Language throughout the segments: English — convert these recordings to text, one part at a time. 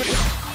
Good job.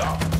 up.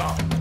Stop!